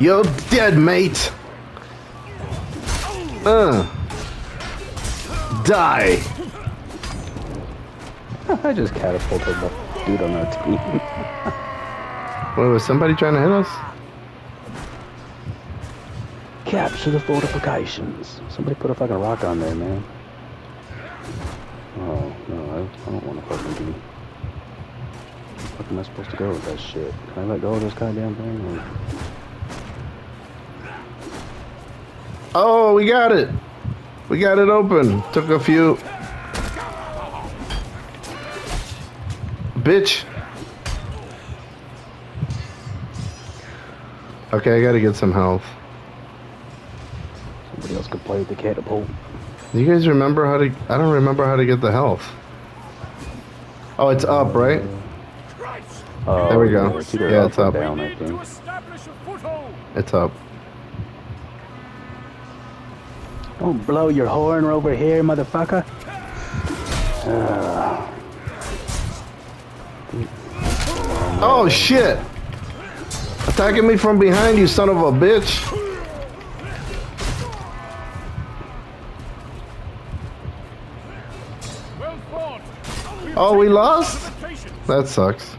You're dead, mate. Uh. Die. I just catapulted the dude on our team. Wait, was somebody trying to hit us? Capture the fortifications. Somebody put a fucking rock on there, man. Oh, no, I, I don't want to fucking be... Where am I supposed to go with that shit? Can I let go of this goddamn thing? Or... Oh, we got it. We got it open. Took a few. Bitch. Okay, I gotta get some health. Somebody else could play with the catapult. Do you guys remember how to... I don't remember how to get the health. Oh, it's up, right? Oh, There we go. Yeah, it's up. down, It's up. Don't blow your horn over here, motherfucker. Uh, Oh, shit! Attacking me from behind, you son of a bitch! Oh, we lost? That sucks.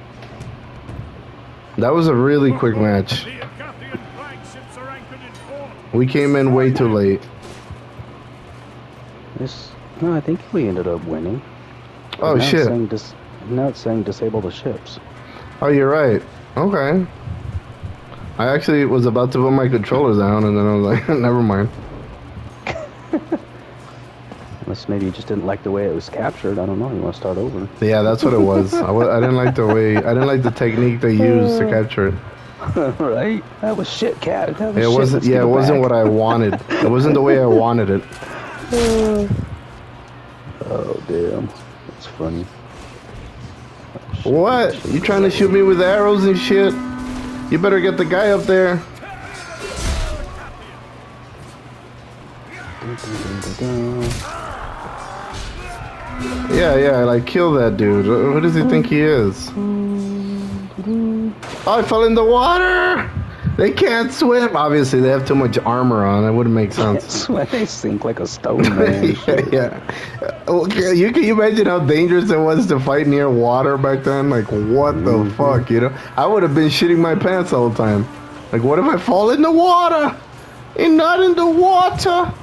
That was a really quick match. We came in way too late. This, no, I think we ended up winning. Oh, Now it's shit. saying dis- now it's saying disable the ships. Oh, you're right. Okay. I actually was about to put my controller down, and then I was like, never mind. Unless maybe you just didn't like the way it was captured. I don't know. You want to start over? Yeah, that's what it was. I w- I didn't like the way, I didn't like the technique they used to capture it. right? That was shit, cat. That was It shit. wasn't, Let's yeah, give it wasn't what I wanted. It wasn't the way I wanted it. Oh damn, that's funny. What? You trying to shoot me with arrows and shit? You better get the guy up there. Yeah, yeah, like kill that dude. Who does he think he is? Oh, I fell in the water! They can't swim! Obviously, they have too much armor on. It wouldn't make sense. They sink like a stone, man. yeah, yeah. Okay, you can you imagine how dangerous it was to fight near water back then? Like, what the fuck, you know? I would have been shitting my pants all the time. Like, what if I fall in the water? And not in the water?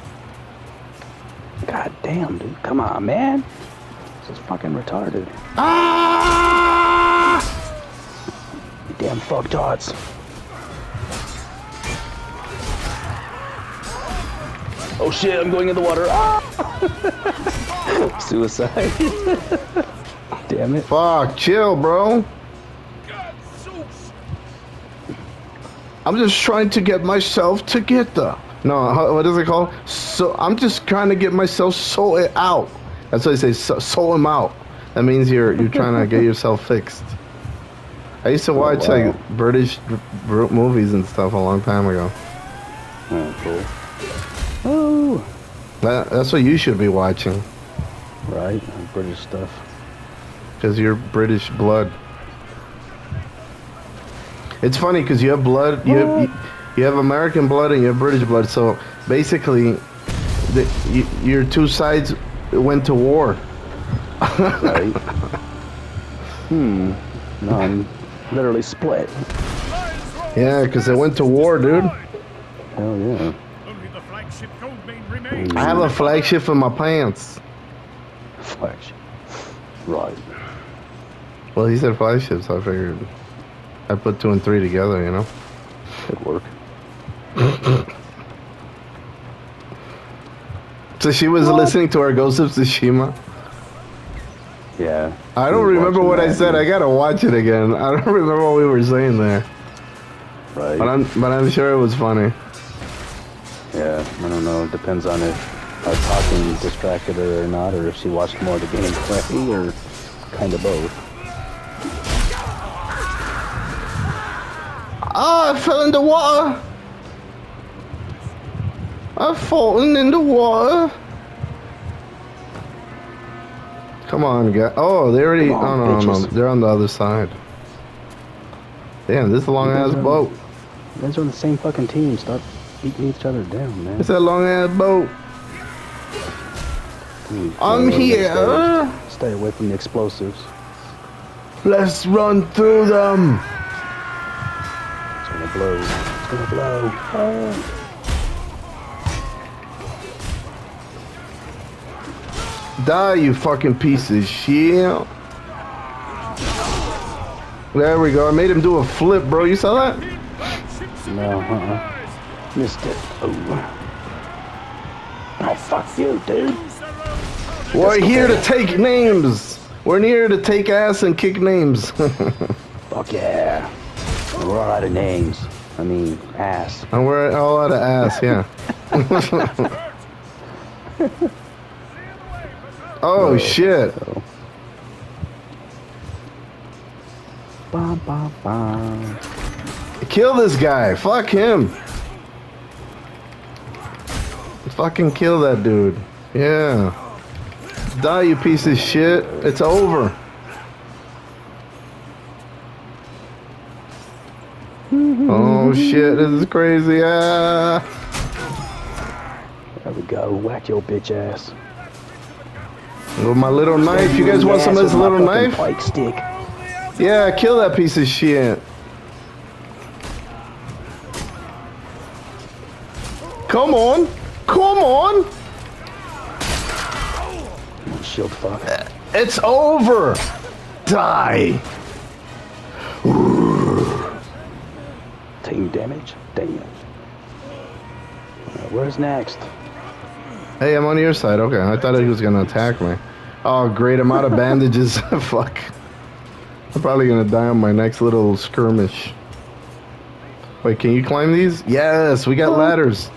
God damn, dude. Come on, man. This is fucking retarded. Ah! You damn fucktards. Oh shit, I'm going in the water. Ah! Suicide. damn it. Fuck, chill, bro. I'm just trying to get myself together. No, how, what is it called? So I'm just trying to get myself sorted out. That's what they say. So, sort him out. That means you're you're trying to get yourself fixed. I used to watch wow. like British movies and stuff a long time ago. Oh, cool. That, that's what you should be watching right. British stuff. because you're British blood. It's funny because you have blood, you have you, you have American blood and you have British blood. So basically, the, you, your two sides went to war. Right? hmm. No, I'm literally split. Yeah, because they went to war, dude. Hell yeah. I have a flagship in my pants. Flash. Right. Well, he said flagship, so I figured I put two and three together, you know. Could work. So she was listening to our Ghost of Tsushima. Yeah. I don't remember what I said. I gotta watch it again. I don't remember what we were saying there, Right. but I'm but I'm sure it was funny. Yeah, I don't know. It depends on if our talking distracted her or not, or if she watched more of the gameplay, or kind of both. Ah, I fell in the water. I've fallen in the water. Come on, guys. Oh, they already. On, oh no, no, no, they're on the other side. Damn, this is a long ass boat. You guys are on the same fucking team. Stop beating each other down, man. It's a long ass boat. Dude, I'm stay- here. Stay away from the explosives. Let's run through them. It's gonna blow. It's gonna blow. Ah. Die, you fucking piece of shit. There we go. I made him do a flip, bro. You saw that? No, uh-uh. Oh. Fuck you, dude. We're here to take names. We're here to take ass and kick names. Fuck yeah. We're all out of names. I mean, ass. and we're all out of ass, yeah. oh shit. So. Bum, bum, bum. Kill this guy. Fuck him. Fucking kill that dude. Yeah. Die, you piece of shit. It's over. oh shit, this is crazy. Ah. There we go. Whack your bitch ass. With my little knife. You guys want some of this little knife? Pike stick. Yeah, kill that piece of shit. Come on. Come on. Shield fuck. Uh, it's over. Die. Team damage? Damn. Alright, where's next? Hey, I'm on your side. Okay, I thought he was gonna attack me. Oh, great! I'm out of bandages. Fuck. I'm probably gonna die on my next little skirmish. Wait, can you climb these? Yes, we got ladders.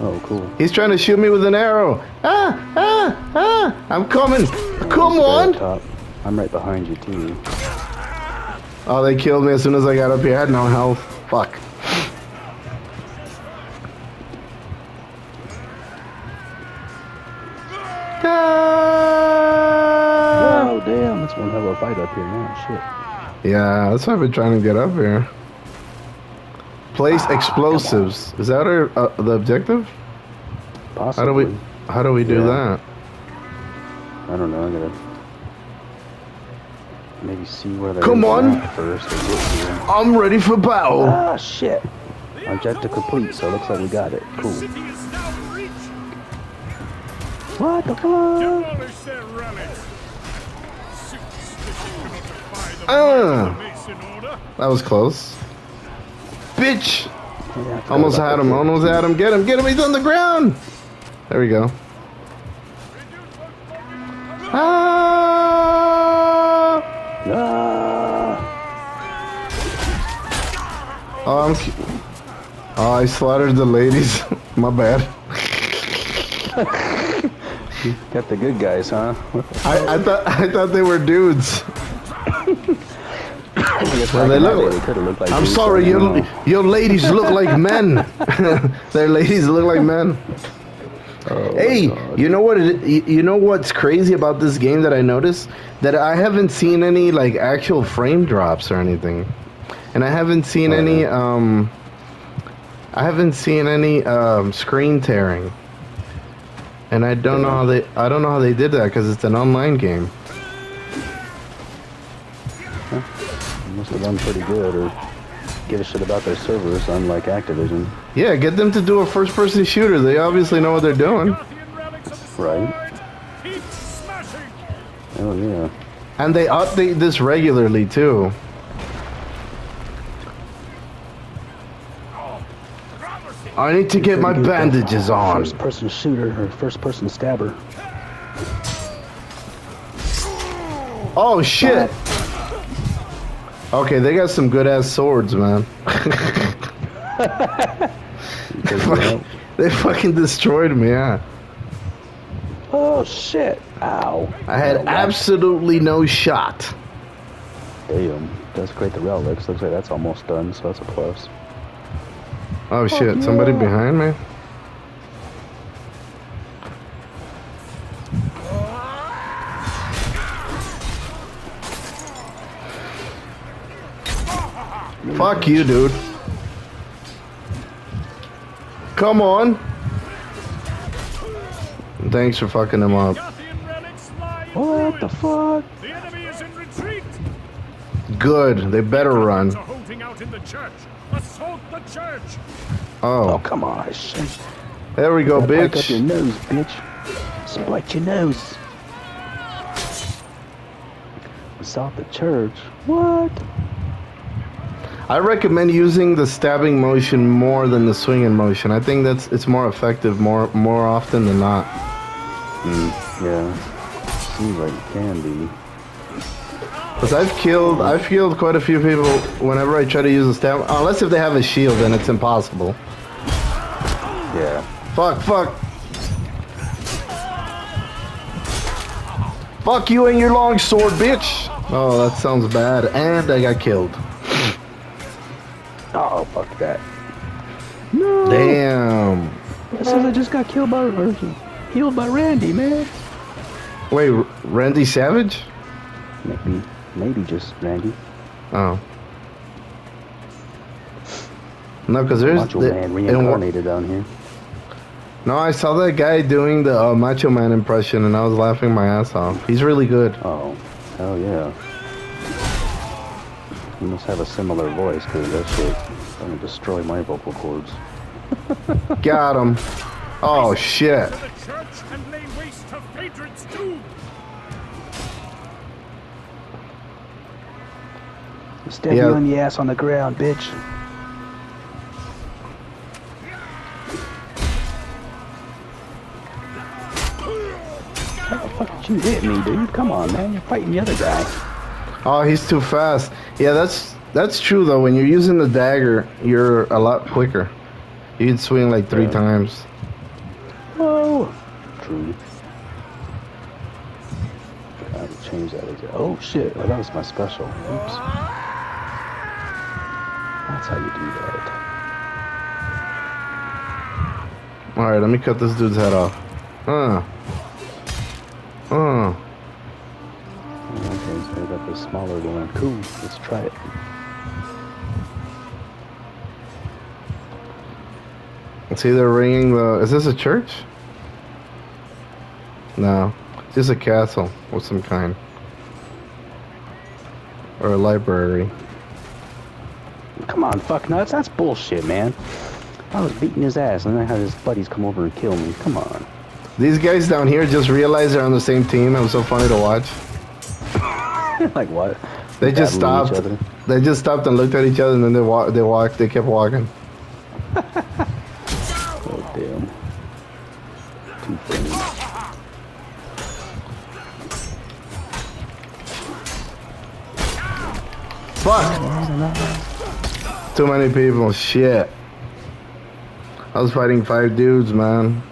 Oh, cool. He's trying to shoot me with an arrow. Ah, ah, ah! I'm coming. Come on. Top. I'm right behind you, too. Oh, they killed me as soon as I got up here. I had no health. Fuck. Oh, damn. That's one hell of a fight up here now. Shit. Yeah, that's why I've been trying to get up here. Place explosives. Is that our uh, the objective? Shit. How do we how do we do Yeah. that? I don't know. I gotta maybe see where they're Come on. first. or get here. I'm ready for battle. Ah, shit. Objective complete, so it looks like we got it. Cool. City is now reached. What the fuck? Demolish their relics. Superstition cannot defy the Ah. might of the Mason order. That was close. Bitch! Almost had him. Almost had him. Get him. Get him. He's on the ground. There we go. Ah! Ah, Oh, I'm. Oh, I slaughtered the ladies. My bad. got the good guys, huh? I, I thought I thought they were dudes. Well, they look- they could've looked like I'm sorry, your know. your ladies look like men. Their ladies look like men. Oh, Hey, you know what? It, you know what's crazy about this game that I noticed that I haven't seen any like actual frame drops or anything, and I haven't seen any um, I haven't seen any um screen tearing, and I don't know how they I don't know how they did that because it's an online game. Must have done pretty good, or give a shit about their servers, unlike Activision, Yeah, get them to do a first-person shooter. They obviously know what they're doing, Guardian relics of the right? Oh yeah. and they update this regularly too. I need to get my Couldn't get the bandages on. First-person shooter or first-person stabber. Oh shit! Okay, they got some good ass swords, man. Because, you know, they fucking destroyed me, yeah. oh shit! Ow! I had Oh, wow. absolutely no shot. Damn, desecrate the relics. Looks like that's almost done, so that's a plus. Oh shit, somebody behind me? Fuck you, dude. Come on. Thanks for fucking him up. What the fuck? The enemy is in retreat. Good. They better run. Are holding out in the. Assault the church. Oh, Oh, come on. Shit. there we go, bitch. Spike your nose, bitch. Spike your nose. Assault the church. What? I recommend using the stabbing motion more than the swinging motion. I think that's it's more effective more more often than not. Mm, yeah. Seems like it can be. Cause I've killed I've killed quite a few people whenever I try to use a stab. Unless if they have a shield, then it's impossible. Yeah. Fuck, fuck. Fuck you and your long sword, bitch. Oh, that sounds bad. And I got killed. Fuck that. No. Damn. It says I just got killed by or healed by Randy, man. Wait, Randy Savage? Maybe, maybe just Randy. Oh. No, because there's Macho the- Man in wa- reincarnated down here. No, I saw that guy doing the uh, Macho Man impression, and I was laughing my ass off. He's really good. Oh, hell yeah. He must have a similar voice, because that shit gonna destroy my vocal cords. Got him. Oh shit. To the church and lay waste to Phaedron's tomb. Stab Yeah. you on the ass on the ground, bitch. How the fuck did you hit me, dude? Come on, man. You're fighting the other guy. Oh, he's too fast. Yeah, that's that's true though. When you're using the dagger, you're a lot quicker. You can swing like three Yeah. times. Whoa. True. I have to change that. again. Oh shit! Oh, that was my special. Oops. That's how you do that. All right, let me cut this dude's head off. Uh. Smaller one. Cool. Let's try it. See, they're ringing the. Is this a church? No, it's just a castle of some kind, or a library. Come on, fuck nuts. That's bullshit, man. I was beating his ass, and then I had his buddies come over and kill me. Come on. These guys down here just realized they're on the same team. It was so funny to watch. like what? They just stopped. other? They just stopped and looked at each other, and then they walked. They walked. They kept walking. Oh damn. Too funny. Fuck. Too many people. Shit. I was fighting five dudes, man.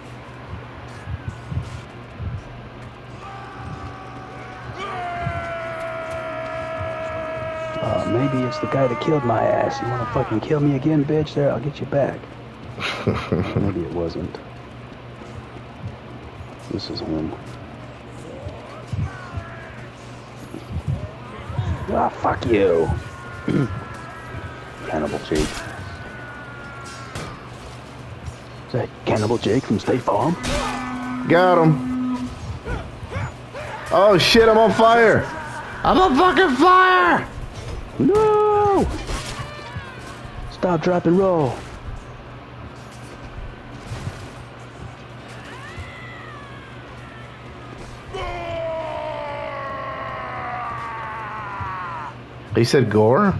Guy that killed my ass. You wanna fucking kill me again, bitch? There, I'll get you back. maybe it wasn't. This is him. Ah, fuck you. Cannibal Jake. Is that Cannibal Jake from State Farm? Got him. Oh shit! I'm on fire. I'm on fucking fire. No! Stop, drop, and roll. He said gore.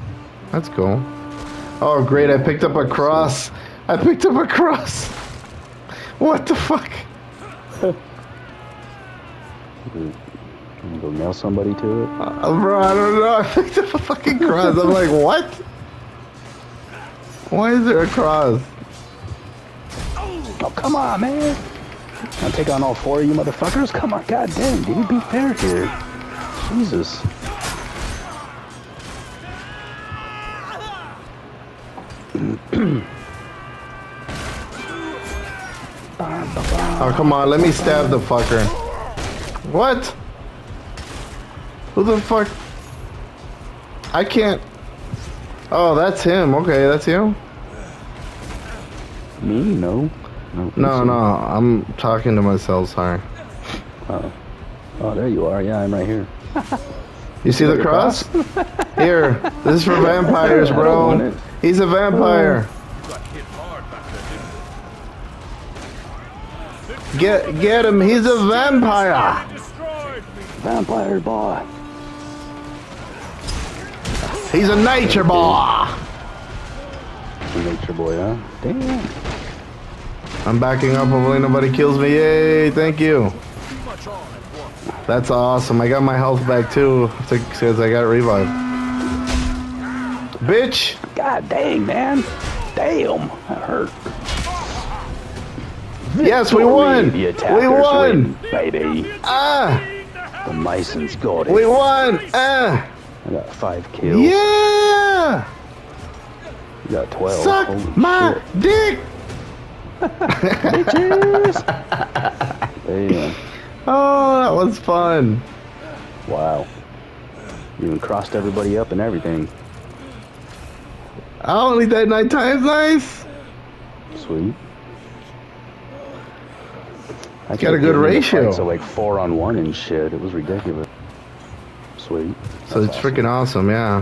That's cool. Oh great! I picked up a cross. I picked up a cross. What the fuck? Gonna go nail somebody to it. Uh, bro, I don't know. I picked up a fucking cross. I'm like, what? Why is there a cross? Oh, come on, man. I'll take on all four of you motherfuckers. Come on, goddamn, dude. Be fair here. Jesus. Oh, come on. Let me stab the fucker. What? Who the fuck? I can't. Oh, that's him. Okay, that's you. Me? No. No, No, no, I'm talking to myself. Sorry. Oh. oh, there you are. Yeah, I'm right here. You see the Your cross? Here, this is for vampires, I don't want bro. He's a vampire. You got hit hard back there, didn't you? Get get him. He's a vampire. Vampire boy. He's a nature boy. Nature boy, huh? Damn. I'm backing up. Hopefully nobody kills me. Yay! Thank you. Too much on at once. That's awesome. I got my health back too because I got revived. Bitch! God dang, man. Damn. That hurt. Yes, we won. We won. win, baby. Ah! The Masons got it. We won. Ah! I got five kills. Yeah! You got 12. Suck Holy my shit. dick. Damn. Oh, that was fun. Wow. You even crossed everybody up and everything. I only died nine times. Nice. Sweet. I got a good ratio. So like four on one and shit. It was ridiculous. Sweet. So it's freaking awesome. Yeah.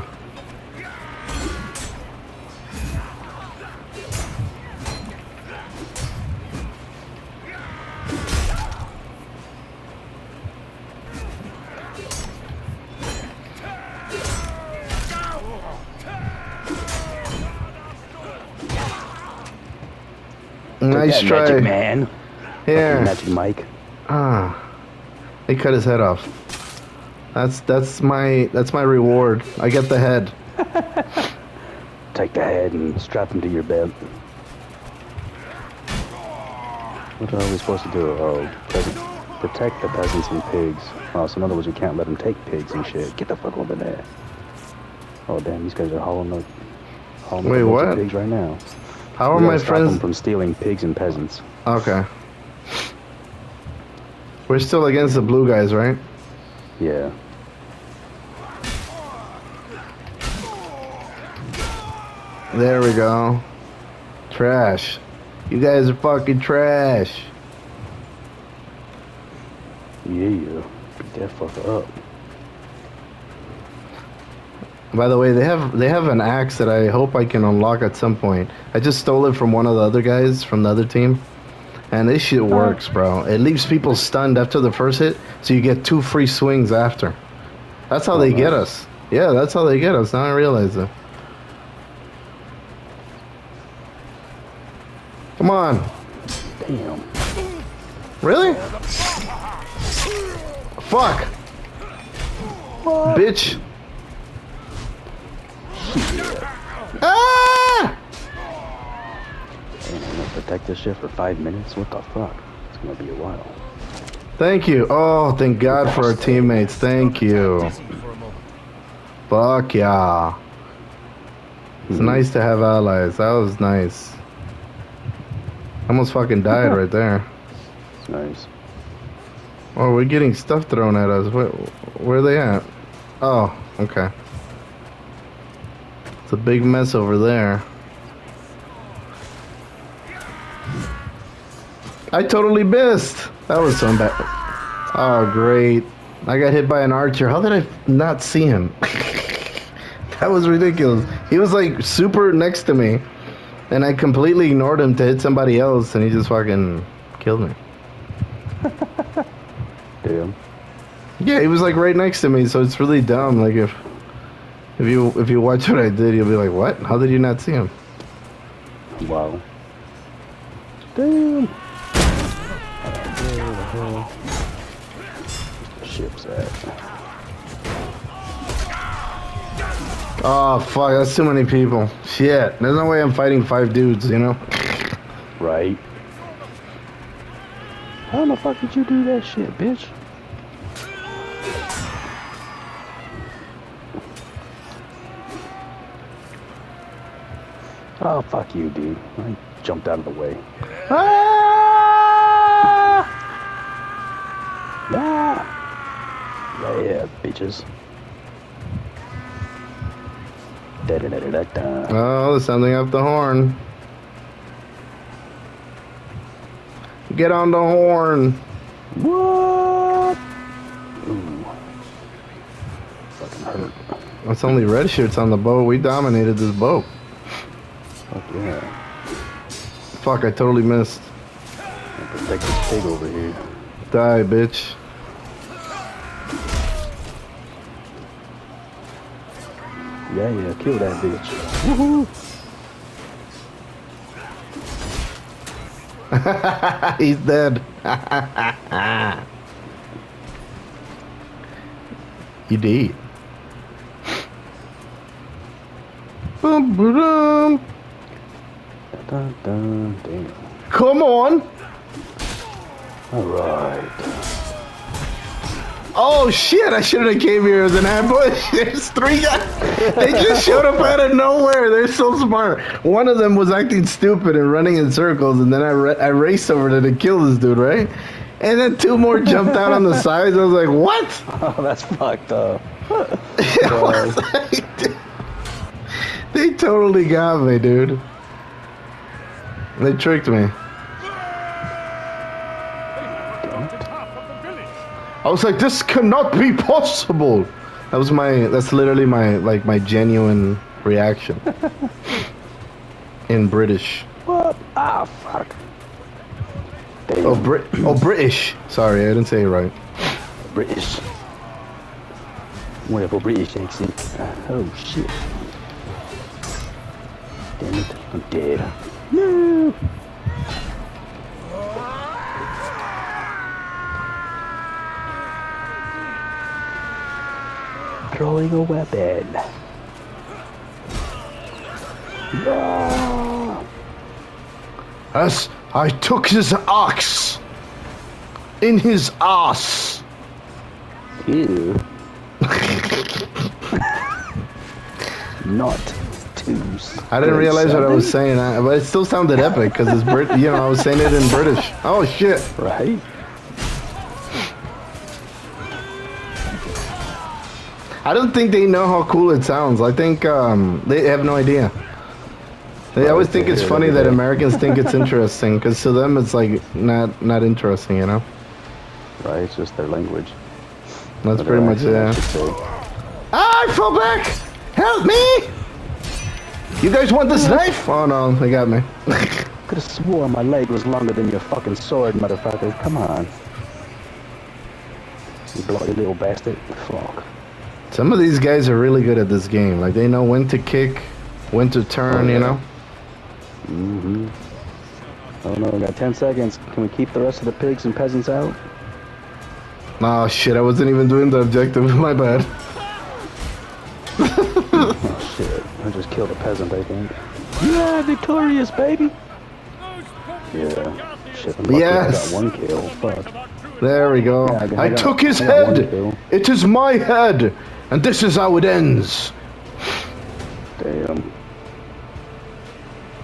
Nice That try. Magic man. Here. Magic Mike. Ah, they cut his head off. That's that's my that's my reward. I get the head. Take the head and strap him to your bed. What are we supposed to do? Oh, peasant, protect the peasants and pigs. Oh, so in other words, we can't let them take pigs and shit. Get the fuck over there. Oh, damn, these guys are hauling the, hauling Wait, the what? pigs right now. How are my stop them from stealing pigs and peasants. Okay. We're still against the blue guys, right? Yeah. There we go. Trash. You guys are fucking trash. Yeah, yeah. Beat that fucker up. By the way, they have they have an axe that I hope I can unlock at some point. I just stole it from one of the other guys from the other team. And this shit oh. works, bro. It leaves people stunned after the first hit, so you get two free swings after. That's how oh, they get us. Yeah, that's how they get us. Now I realize it. Come on. Damn. Really? Fuck. Bitch. Ah! Damn, I'm gonna protect this shit for five minutes? What the fuck? It's gonna be a while. Thank you. Oh, thank God for our teammates. Thank you. For a moment. Fuck yeah. It's nice to have allies. That was nice. Almost fucking died right there. Nice. Oh, we're getting stuff thrown at us. Where, where are they at? Oh, okay. It's a big mess over there. I totally missed. That was so bad. Oh, great. I got hit by an archer. How did I not see him? that was ridiculous. He was like super next to me. And I completely ignored him to hit somebody else, and he just fucking killed me. Damn. Yeah, he was like right next to me, so it's really dumb. Like if if you if you watch what I did, you'll be like, "What? How did you not see him?" Wow. Damn. Ship's at. Oh fuck, that's too many people. Shit, there's no way I'm fighting five dudes. You know? Right. How the fuck did you do that shit, bitch? Oh, fuck you, dude. I jumped out of the way. Ah! Yeah! Yeah, bitches. Oh, there's something up the horn. Get on the horn. What? Ooh. Fucking hurt. It's only red shirts on the boat. We dominated this boat. Fuck yeah. Fuck, I totally missed. I Protect this pig over here. Die, bitch. Yeah, yeah, kill that bitch. Woohoo! He's dead. you did. Boom, boom. Dun, dun, damn. Come on. Alright. Oh shit, I should have came here as an ambush. There's three guys. They just showed up out of nowhere. They're so smart. One of them was acting stupid and running in circles, and then I, I raced over there to kill this dude, right? And then two more jumped out on the sides. I was like, what? Oh, that's fucked up. Like, they totally got me, dude. They tricked me. I was like, this cannot be possible. That was my. That's literally my like my genuine reaction. In British. What? Ah, fuck. Damn. Oh, Brit. Oh, British. Sorry, I didn't say it right. British. Wonderful British accent. Oh, shit. Damn it. I'm dead. No. Throwing a weapon. No. As I took his axe in his ass. Ew. Not too. I didn't realize what I was saying, uh, but it still sounded epic because it's Brit. You know, I was saying it in British. Oh shit! Right? I don't think they know how cool it sounds. I think um, they have no idea. They always think it's funny that Americans think it's interesting because to them it's like not not interesting, you know. Right? It's just their language. That's pretty much it. I Yeah. Ah, I fell back! Help me! You guys want this knife? Oh no, they got me. Could have swore my leg was longer than your fucking sword, motherfucker. Come on. You bloody little bastard. Fuck. Some of these guys are really good at this game. Like they know when to kick, when to turn, Oh, you know. Mm-hmm. Oh no, we got 10 seconds. Can we keep the rest of the pigs and peasants out? Oh shit, I wasn't even doing the objective. My bad. Oh shit. I just killed a peasant, I think. Yeah, victorious, baby! Yeah. Shit, Yes. I got one kill. Fuck. There we go. Yeah, I, I took his I head. It is my head, and this is how it ends. Damn.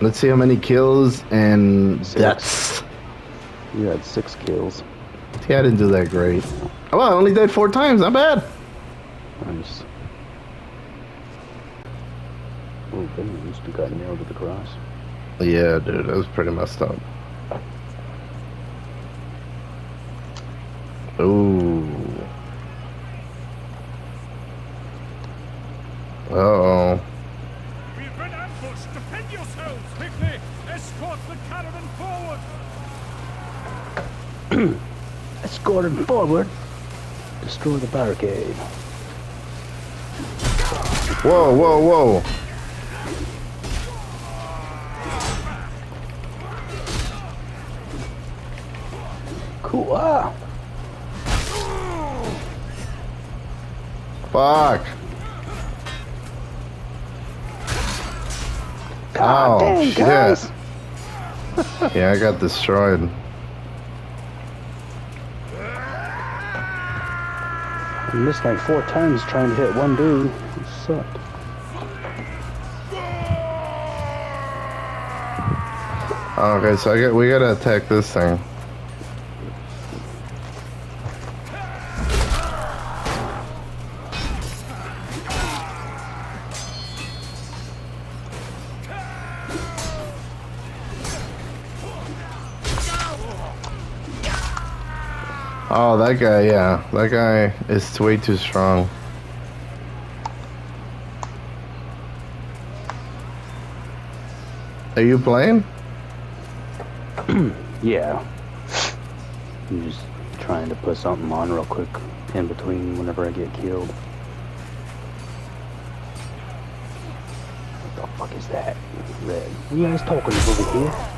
Let's see how many kills and Six. deaths. You had six kills. Yeah, I didn't do that great. Oh, well, I only died four times. Not bad. Nice. Oh, damn, you got nailed with the cross. Yeah, dude, that was pretty messed up. Ooh. Uh oh. We've been ambushed. Defend yourselves quickly. Escort the caravan forward. Escorted forward. Destroy the barricade. Whoa, whoa, whoa. Cool. Ah! Fuck. God Oh, dang, shit. guys! Yeah, I got destroyed. I missed like four times trying to hit one dude. It sucked. Okay, so I get we gotta attack this thing. That guy, yeah. That guy is way too strong. Are you playing? Yeah. I'm just trying to put something on real quick in between whenever I get killed. What the fuck is that? Red. You guys talking over here?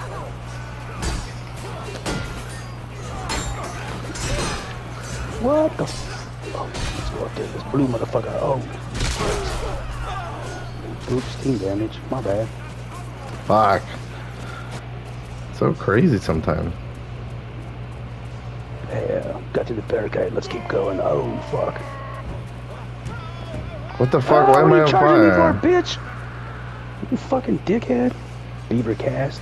What the? f- Oh, let's go up there. This blue motherfucker. Oh. Oops, team damage. My bad. Fuck. So crazy sometimes. Yeah, got to the barricade. Let's keep going. Oh, fuck. What the fuck? Oh, Why am I on you charging me fire? for, bitch? You fucking dickhead. Beaver cast.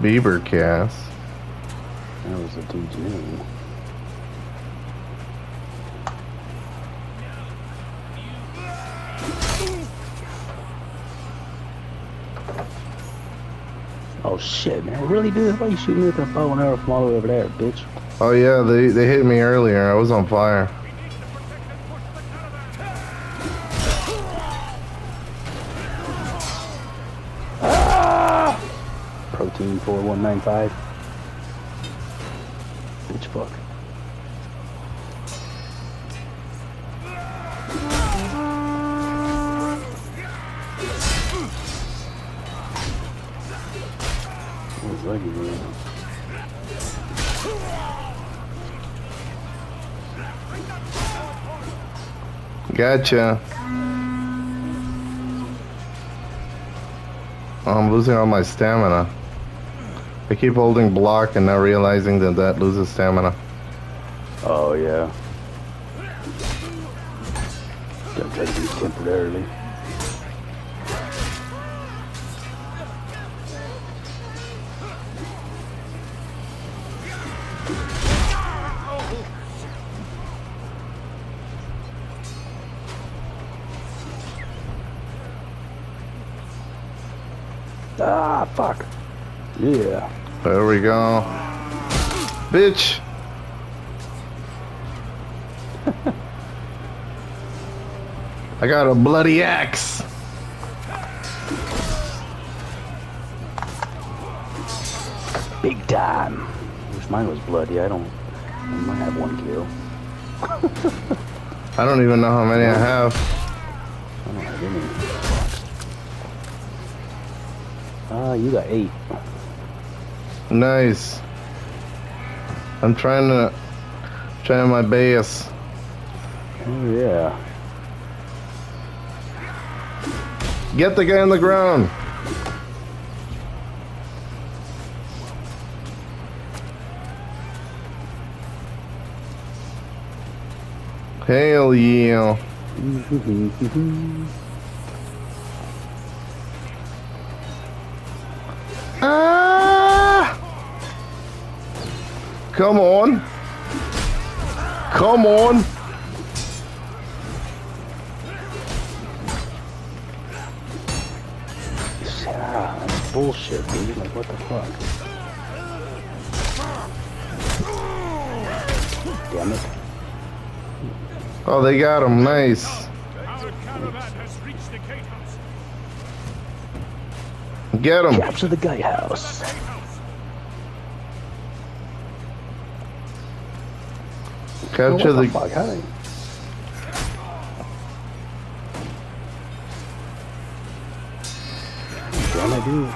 Bieber cast. That was a name. Oh shit, man. Really, dude? Why are you shooting me with a bow and arrow from all the way over there, bitch? Oh yeah, they they hit me earlier. I was on fire. 4195. Bitch, fuck. Gotcha. I'm losing all my stamina. I keep holding block and not realizing that that loses stamina. Oh, yeah. Gotta try to do temporarily. Ah, fuck. Yeah. There we go. Bitch! I got a bloody axe. Big time. Wish mine was bloody. I don't. I might have one kill. I don't even know how many I have. I don't have any. Ah, you got eight. Nice. I'm trying to trying my best. Oh yeah. Get the guy on the ground. Hell yeah. Come on. Come on. ah, that's bullshit, dude. Like, what the fuck? Damn it. Oh, they got him. Nice. Our caravan has reached the gatehouse. Get him. Capture the gatehouse. Capture what the the. fuck? They... Damn it, dude.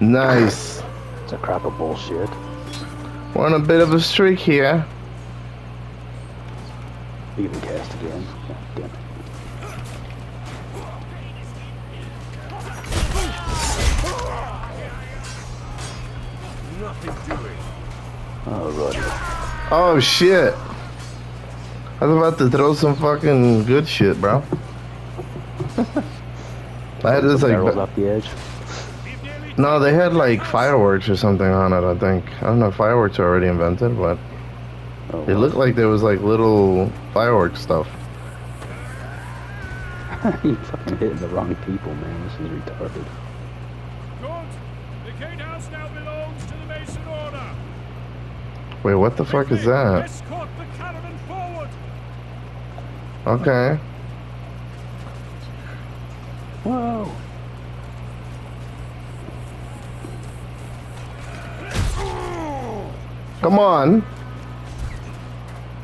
Nice. It's a crap of bullshit. We're on a bit of a streak here. Even cast again. God damn it. Oh shit. I was about to throw some fucking good shit, bro. I had this like. off the edge. No, they had like fireworks or something on it, I think. I don't know if fireworks are already invented, but Oh, it looked like there was like little fireworks stuff. you fucking hitting the wrong people, man. This is retarded. house now belongs to the Mason Order. Wait, what the fuck is that? Okay. Whoa. Come on.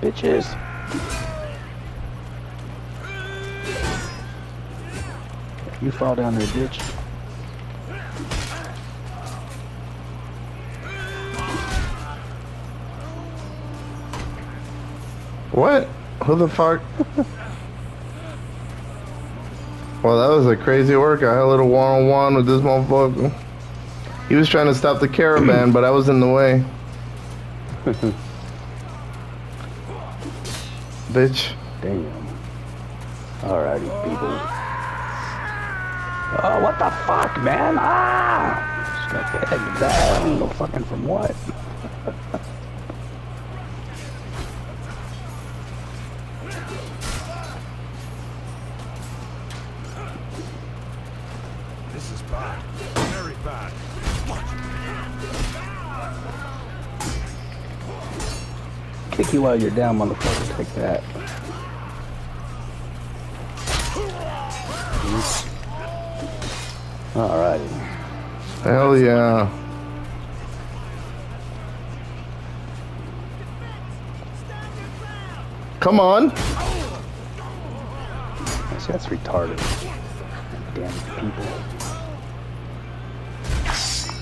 Bitches. You fall down there, bitch. What? Who the fuck? well, that was a crazy work. I had a little one-on-one with this motherfucker. He was trying to stop the caravan, but I was in the way. Bitch. Damn. Alrighty, people. Oh, what the fuck, man? Ah! Just got pegged. I don't know fucking from what. You while you're down, motherfucker. Take that. Alrighty. Hell yeah. Come on. See, that's retarded. Damn people.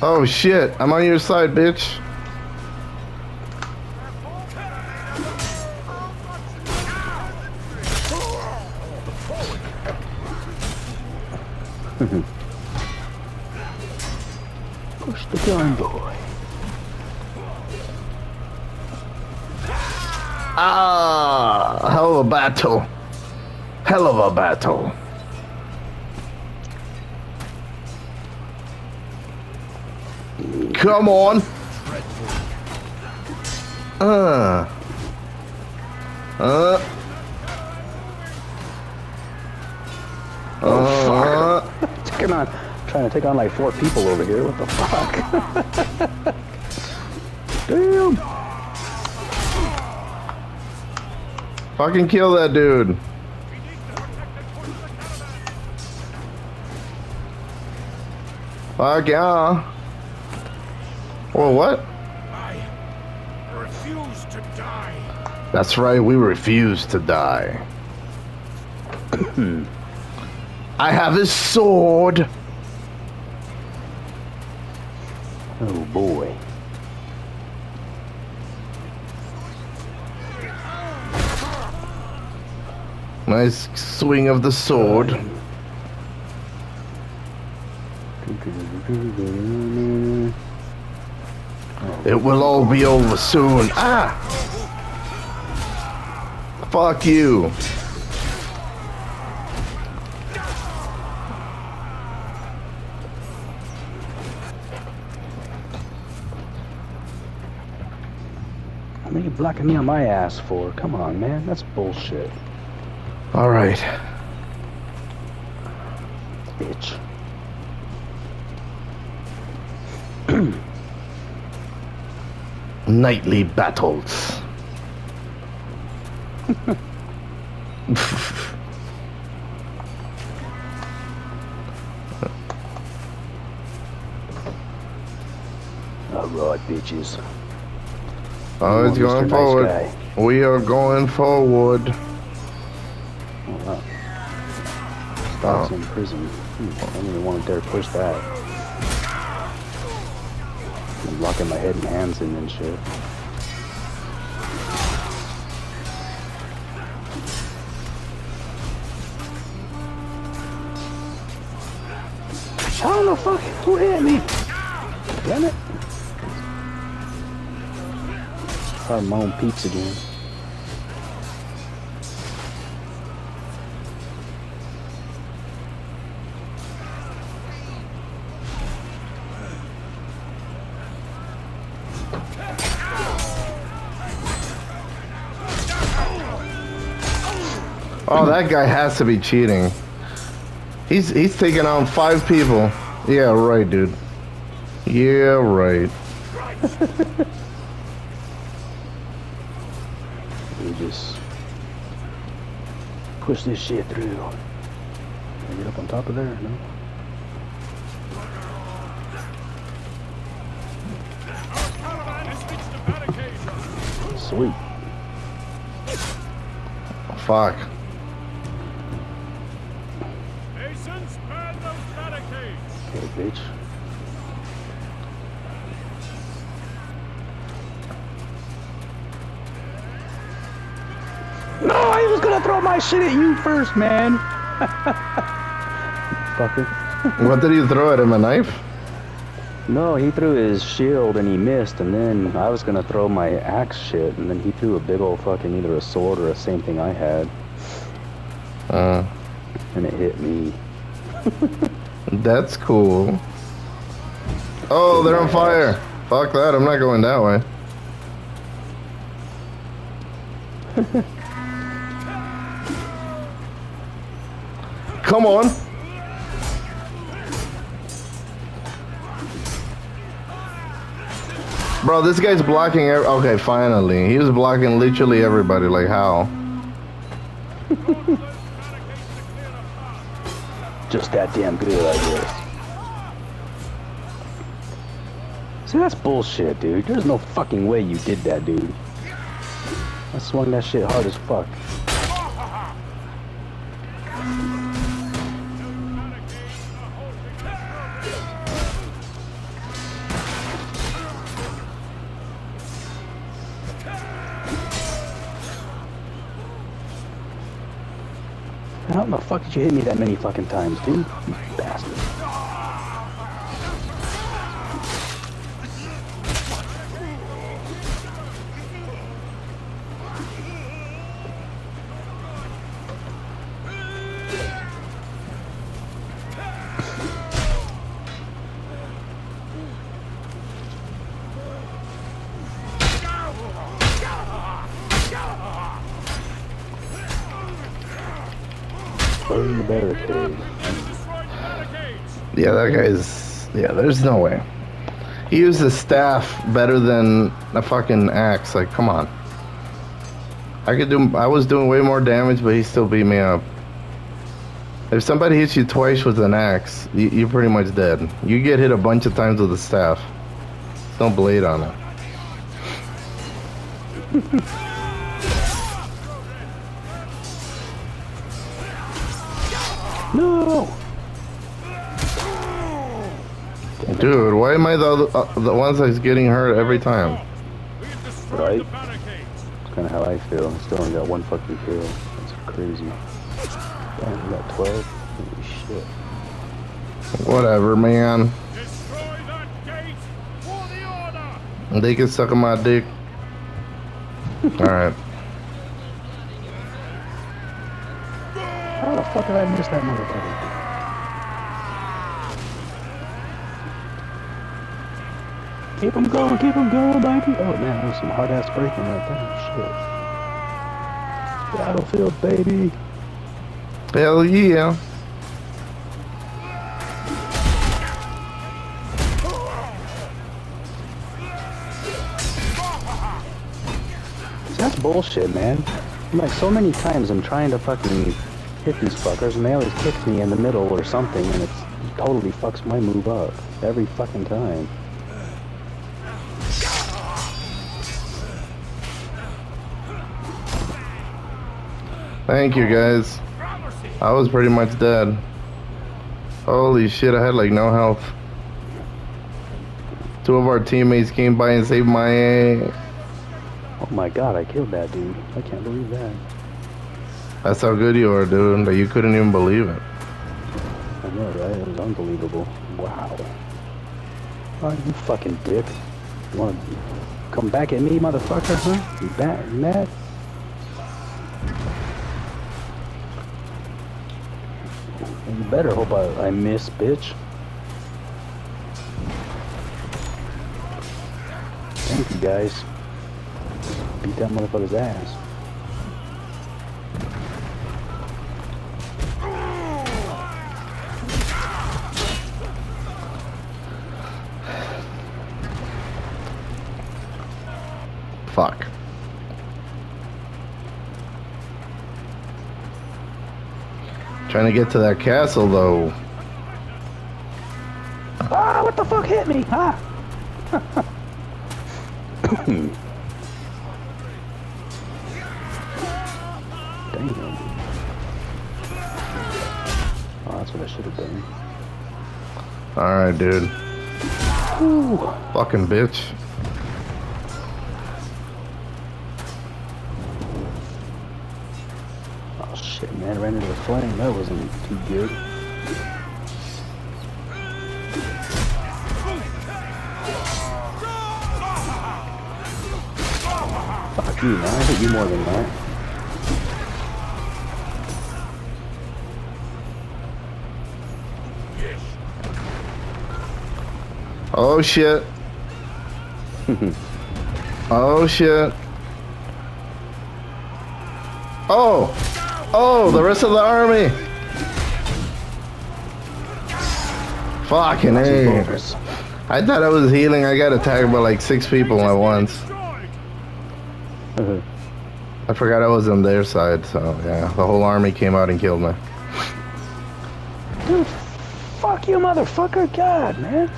Oh shit. I'm on your side, bitch. Push the gun, boy. Ah, hell of a battle. Hell of a battle. Come on. Uh. Uh. Uh. Taking on, trying to take on like four people over here. What the fuck? Damn. Fucking kill that dude. Fuck yeah. Well, what? I refuse to die. That's right, we refuse to die. I have his sword. Oh boy. Nice swing of the sword. It will all be over soon. Ah! Fuck you. What are you blocking me on my ass for? Come on, man. That's bullshit. All right. Bitch. Nightly battles. Alright, bitches. Oh, it's going Mr. Forward. We are going forward. Oh, wow. Stocks in prison. Hmm, I don't even want to dare push that. I'm locking my head and hands in and shit. How the fuck? Who hit me? Probably my own peeps again. Oh, that guy has to be cheating. He's he's taking on five people. Yeah, right, dude. Yeah, right. We just push this shit through. Can I get up on top of there? No. Caravan has reached the barricade. Sweet. Oh, fuck. Shit at you first, man. Fucker. What did you throw at him? A knife? No, he threw his shield and he missed, and then I was gonna throw my axe shit, and then he threw a big old fucking either a sword or a same thing I had, Uh, and it hit me. that's cool. Oh, they're on fire. Fuck that. I'm not going that way. Come on. Bro, this guy's blocking. ev- Okay, finally. He was blocking literally everybody. Like, how? Just that damn good, I guess. See, that's bullshit, dude. There's no fucking way you did that, dude. I swung that shit hard as fuck. Fuck did you hit me that many fucking times, dude? Yeah, that guy's. Yeah, there's no way. He used his staff better than a fucking axe. Like, come on. I could do. I was doing way more damage, but he still beat me up. If somebody hits you twice with an axe, you, you're pretty much dead. You get hit a bunch of times with a staff. No blade on it. Dude, why am I the uh, the ones that's getting hurt every time? We have destroyed Right. That's kind of how I feel. I still only got one fucking kill. That's crazy. Damn, we got 12. Holy shit. Whatever, man. Destroy that gate for the order. They can suck on my dick. Alright. How the fuck did I miss that motherfucker? Keep him going, keep him going, baby. Oh man, that was some hard ass breaking right there. Shit. Battlefield, baby. Hell yeah. That's bullshit, man. Like so many times I'm trying to fucking hit these fuckers and they always kick me in the middle or something and it totally fucks my move up. Every fucking time. Thank you guys. I was pretty much dead. Holy shit, I had like no health. Two of our teammates came by and saved my ass. Oh my god, I killed that dude. I can't believe that. That's how good you are, dude. That you couldn't even believe it. I know, right? It was unbelievable. Wow. Oh, you fucking dick. You wanna come back at me, motherfucker, huh? You you mad? You better hope I, I miss, bitch. Thank you, guys. Beat that motherfucker's ass. Fuck. Trying to get to that castle though. Ah, what the fuck hit me? Ah. Damn. Oh, that's what I should have done. Alright, dude. Ooh. Fucking bitch. That wasn't too good. Fuck you, man. I hit you more than that. Oh shit. oh shit. Oh! Oh, the rest of the army! Fucking A. I thought I was healing. I got attacked by like six people at once. Uh-huh. I forgot I was on their side, so yeah, the whole army came out and killed me. Dude, fuck you, motherfucker. God, man.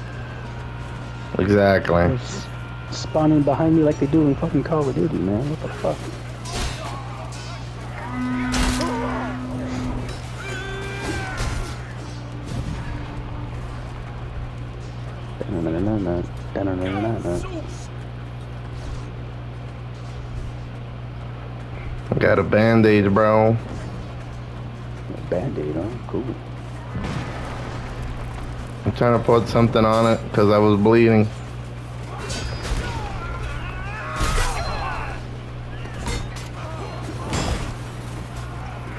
Exactly. They're spawning behind me like they do in fucking Call of Duty, man. What the fuck? Got a band-aid, bro. Band-aid, huh? Cool. I'm trying to put something on it because I was bleeding.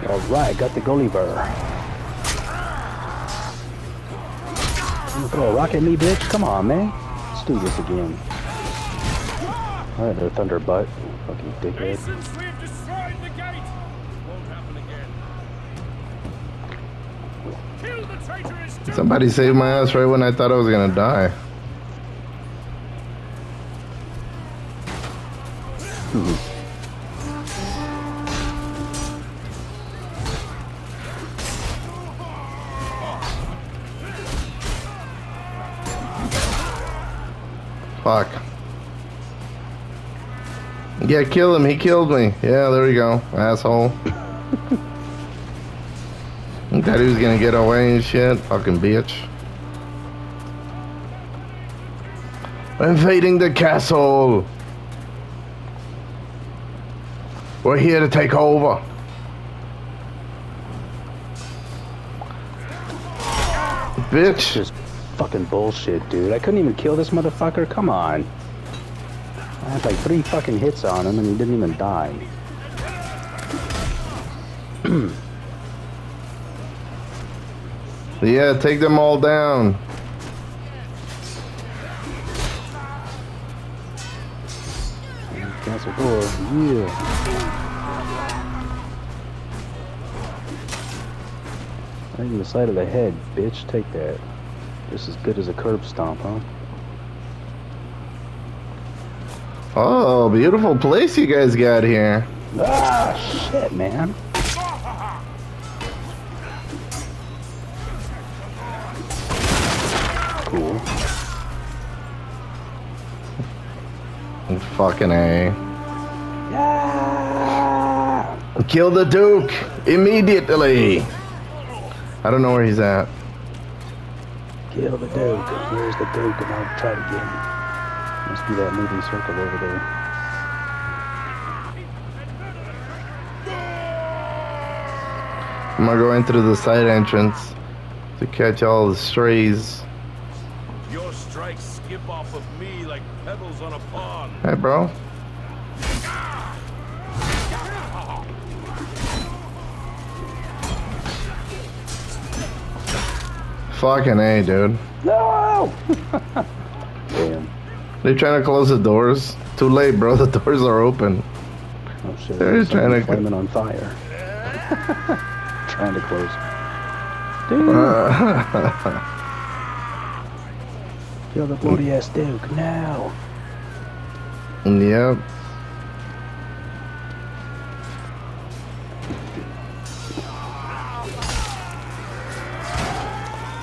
Alright, got the bar. You Throw a rock at me, bitch. Come on, man. Let's do this again. Alright, there, Thunder Butt. Fucking dickhead. Somebody saved my ass right when I thought I was gonna die. Fuck. Yeah, kill him. He killed me. Yeah, there we go. Asshole. Thought he was gonna get away and shit. Fucking bitch. Invading the castle. We're here to take over. Bitch. Just fucking bullshit, dude. I couldn't even kill this motherfucker. Come on. I had like three fucking hits on him and he didn't even die. Yeah, take them all down. Cancel door. Yeah. Right in the side of the head, bitch. Take that. Just as good as a curb stomp, huh? Oh, beautiful place you guys got here. Ah, shit, man. Fucking A. Yeah. Kill the Duke immediately. I don't know where he's at. Kill the Duke. Where's the Duke? And I'll try to get him. Must be that moving circle over there. I'm gonna go in through the side entrance to catch all the strays. Your strikes skip off of me like pebbles on a pond. Hey, bro. Fucking A, dude. No! Damn. They're trying to close the doors. Too late, bro. The doors are open. Oh shit. They're there's trying something to- flaming on fire. trying to close. Dude, Uh, Kill the bloody ass Duke now. Yep.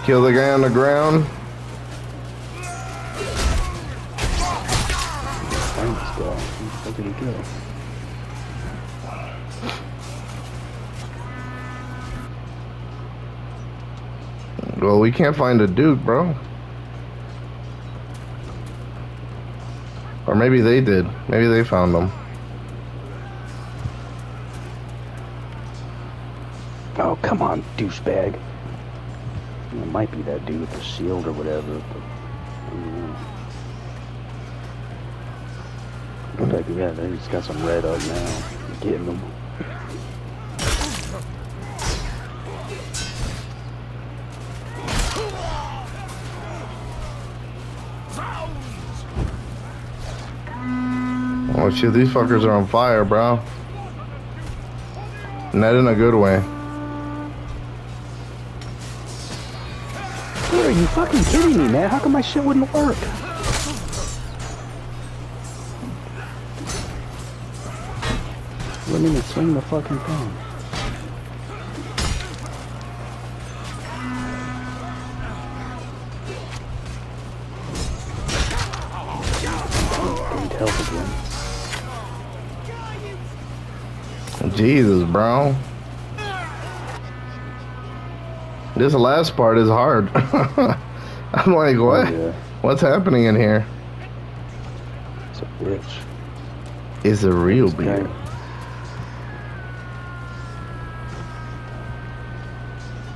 Kill the guy on the ground. Where did he go? Well, we can't find a dude, bro. Or maybe they did. Maybe they found them. Oh, come on, douchebag. It might be that dude with the shield or whatever, but... Yeah. Look like, yeah, just got some red up now. Getting them. Oh shit, these fuckers are on fire, bro. Not in a good way. Dude, are you fucking kidding me, man? How come my shit wouldn't work? Wouldn't even swing the fucking thing. Jesus, bro. This last part is hard. I'm like, what? Oh, yeah. What's happening in here? It's a bitch. It's a real Okay. beer.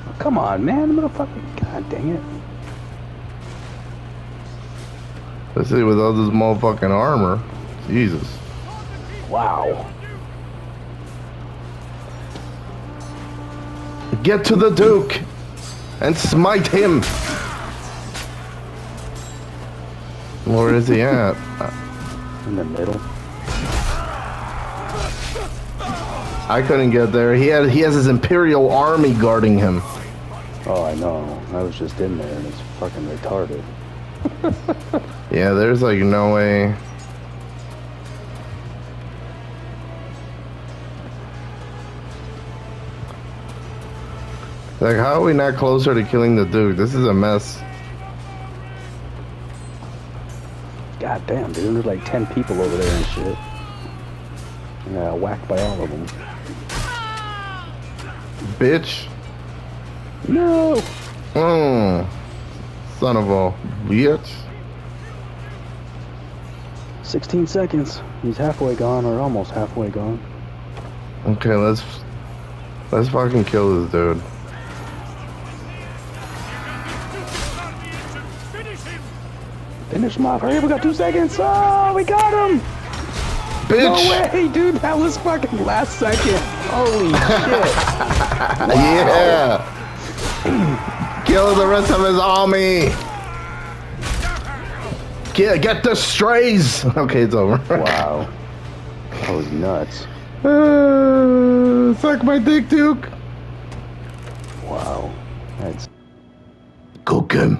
Oh, come on, man, motherfucker. God dang it. Let's see, with all this motherfucking armor. Jesus. Wow. Get to the Duke and smite him. Where is he at? In the middle. I couldn't get there. He had he has his Imperial army guarding him. Oh, I know. I was just in there and it's fucking retarded. Yeah, there's like no way. Like, how are we not closer to killing the Duke? This is a mess. God damn, dude. There's like 10 people over there and shit. Yeah, whacked by all of them. Bitch. No! Mm. Son of a bitch. 16 seconds. He's halfway gone or almost halfway gone. Okay, let's let's fucking kill this dude. Finish him off. Hurry up, we got two seconds. Oh, we got him! No Bitch. way, dude. That was fucking last second. Holy shit. Yeah. Kill the rest of his army. Get get the strays. Okay, it's over. Wow. That was nuts. Uh, suck my dick, Duke. Wow. That's Cook him.